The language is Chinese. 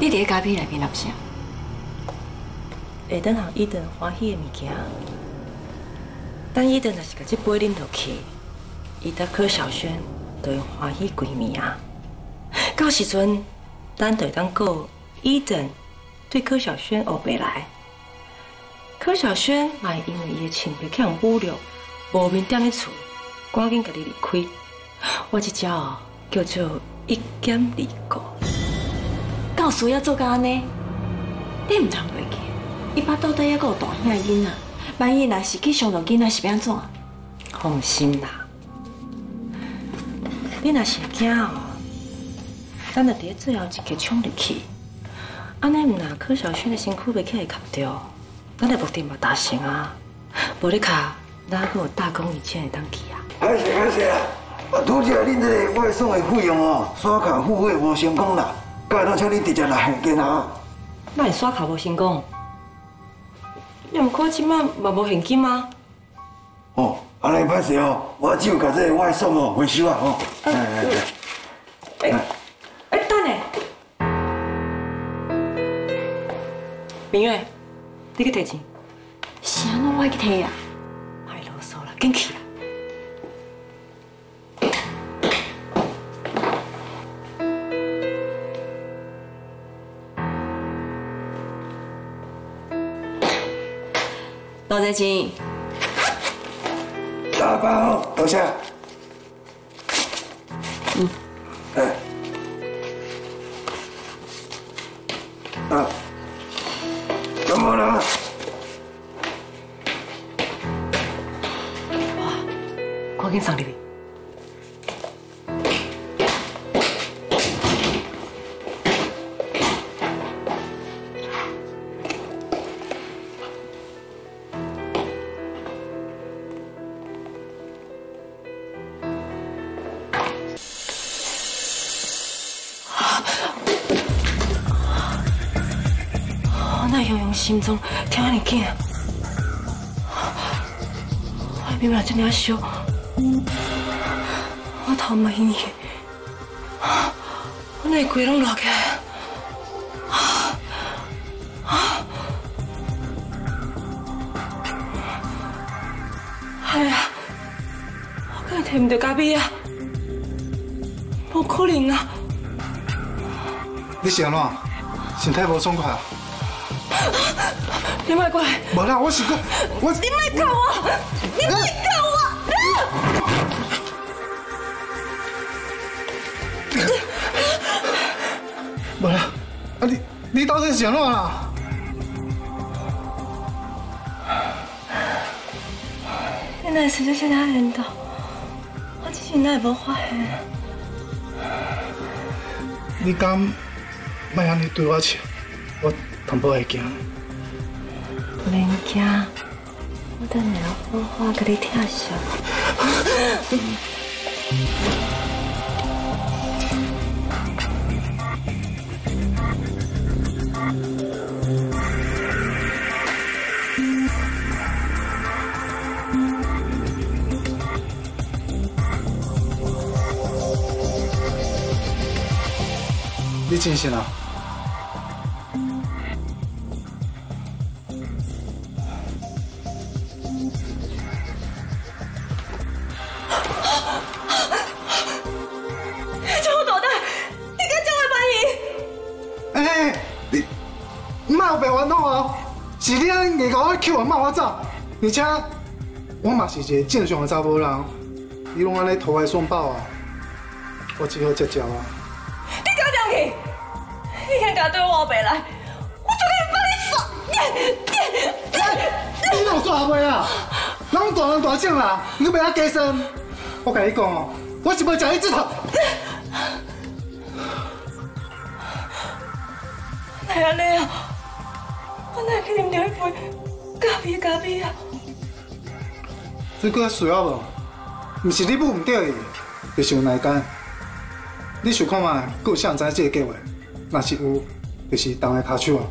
你伫咖啡内面啷啥？会等候伊顿欢喜的物件。等伊顿若是甲这杯啉落去，伊甲柯小轩就会欢喜归暝啊。到时阵，咱就当告伊顿对柯小轩学不来。柯小轩嘛因为伊的情被人侮辱，无面踮咧厝，赶紧家己离开。我这招，叫做一剑二过。告诉要做到安尼，你唔通袂记？伊爸到底还阁有大兄囡仔，万一若是去伤到囡仔，是要安怎？放心啦，你若是惊哦，咱就伫最后一刻冲入去。安尼唔若柯小轩的身躯袂起来卡着，咱的目的嘛达成啊。无你卡，咱还有大功一件会当去啊。歹势歹势啊！拄则恁这个外送的费用哦，刷卡付费无成功啦，该当请你直接来现金啊。那会刷卡无成功？你唔看即摆嘛无现金吗？哦，安尼歹势哦，我只有甲这个外送哦回收啊哦。哎哎哎，哎，哎，等下，明月，你去摕钱。是安怎我去摕啊？太啰嗦了，紧去啊！多谢钱。大包哦，多谢。嗯。哎。啊。怎么了？我快跟上里我那悠悠心中跳安尼紧，我明明这么烧，我头没晕，我那规拢落起来。哎呀，我敢摕唔到咖啡啊！不可能啊！你是安怎？身体无爽快啊？你莫过来！无啦，我是讲，我你莫搞我！你莫搞我！无啦，啊你你到底是安怎啦？你那是这些他人的，我之前那也无发现。你敢莫安尼对我笑？我淡薄会惊。免惊，我等下好好给你听笑。你真信啊？莫有白玩弄哦，是你安硬搞我扣我骂我走，而且我嘛是一个正常的查甫人，你拢安尼投怀送抱啊，我只好接招啊。你给我上去！你敢敢对我白来，我就给你把你耍！你你你哪有耍袂啊？咱大人大种啦，你不要加深。我跟你讲哦，我是要食你这头。哪安尼啊？我哪去啉着一杯咖啡咖啡啊？你搁需要无？毋是你不唔对伊，就是有内奸。你想看嘛？搁有啥人知这个计划？若是有，就是动个骹手啊。